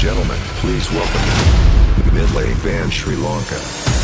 gentlemen, please welcome Midlay Band Sri Lanka.